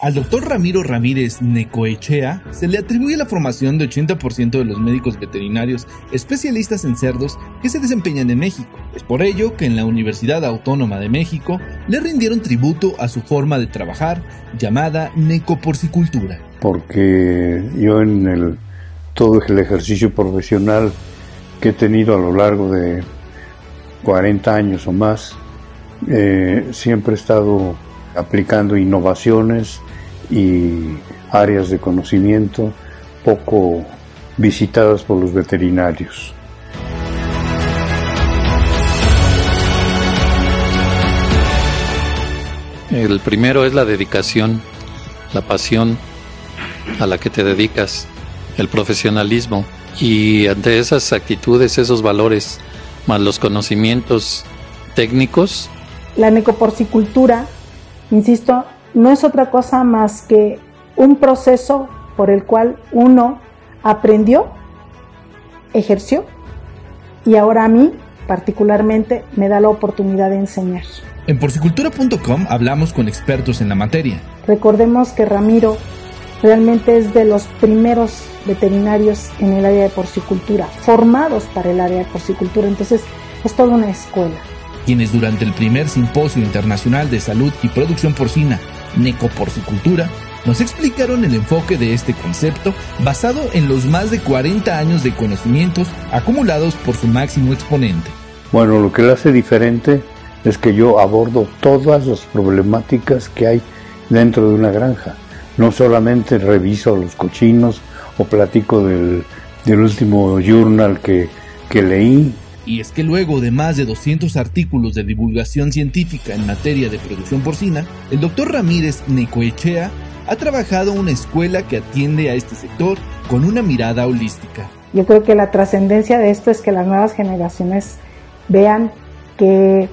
Al doctor Ramiro Ramírez Necoechea se le atribuye la formación de 80% de los médicos veterinarios especialistas en cerdos que se desempeñan en México. Es por ello que en la Universidad Autónoma de México le rindieron tributo a su forma de trabajar llamada necoporcicultura. Porque yo en el, todo el ejercicio profesional que he tenido a lo largo de 40 años o más, eh, siempre he estado aplicando innovaciones y áreas de conocimiento poco visitadas por los veterinarios. El primero es la dedicación, la pasión a la que te dedicas, el profesionalismo y ante esas actitudes, esos valores, más los conocimientos técnicos. La necoporcicultura, insisto, no es otra cosa más que un proceso por el cual uno aprendió, ejerció y ahora a mí particularmente me da la oportunidad de enseñar. En porcicultura.com hablamos con expertos en la materia. Recordemos que Ramiro realmente es de los primeros veterinarios en el área de porcicultura, formados para el área de porcicultura, entonces es toda una escuela. Quienes durante el primer simposio internacional de salud y producción porcina necoporcicultura, nos explicaron el enfoque de este concepto basado en los más de 40 años de conocimientos acumulados por su máximo exponente. Bueno, lo que le hace diferente es que yo abordo todas las problemáticas que hay dentro de una granja. No solamente reviso los cochinos o platico del, último journal que, que leí y es que luego de más de 200 artículos de divulgación científica en materia de producción porcina, el doctor Ramírez Necoechea ha trabajado una escuela que atiende a este sector con una mirada holística. Yo creo que la trascendencia de esto es que las nuevas generaciones vean que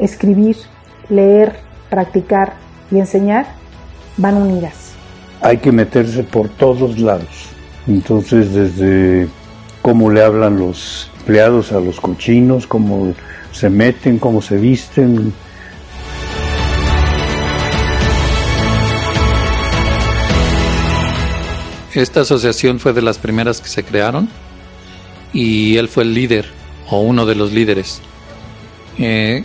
escribir, leer, practicar y enseñar van unidas. Hay que meterse por todos lados. Entonces, desde cómo le hablan los empleados a los cochinos, cómo se meten, cómo se visten. Esta asociación fue de las primeras que se crearon y él fue el líder o uno de los líderes. Eh,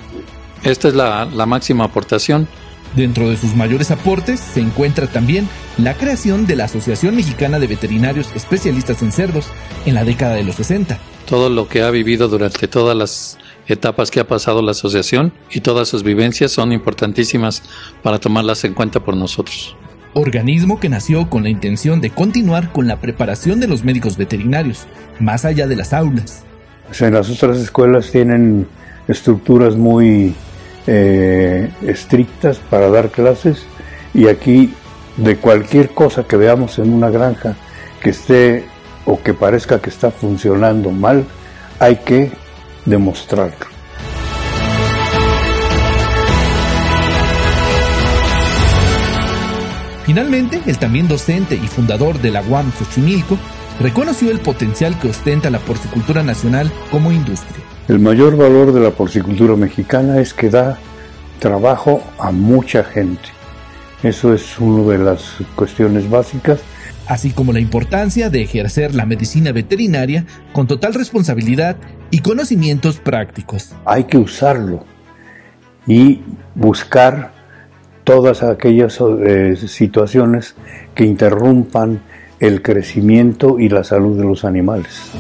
esta es la, la máxima aportación. Dentro de sus mayores aportes se encuentra también la creación de la Asociación Mexicana de Veterinarios Especialistas en Cerdos en la década de los 60 todo lo que ha vivido durante todas las etapas que ha pasado la asociación y todas sus vivencias son importantísimas para tomarlas en cuenta por nosotros. Organismo que nació con la intención de continuar con la preparación de los médicos veterinarios, más allá de las aulas. en las otras escuelas tienen estructuras muy eh, estrictas para dar clases y aquí de cualquier cosa que veamos en una granja que esté o que parezca que está funcionando mal, hay que demostrarlo. Finalmente, el también docente y fundador de la UAM Xochimilco reconoció el potencial que ostenta la porcicultura nacional como industria. El mayor valor de la porcicultura mexicana es que da trabajo a mucha gente. Eso es una de las cuestiones básicas así como la importancia de ejercer la medicina veterinaria con total responsabilidad y conocimientos prácticos. Hay que usarlo y buscar todas aquellas eh, situaciones que interrumpan el crecimiento y la salud de los animales.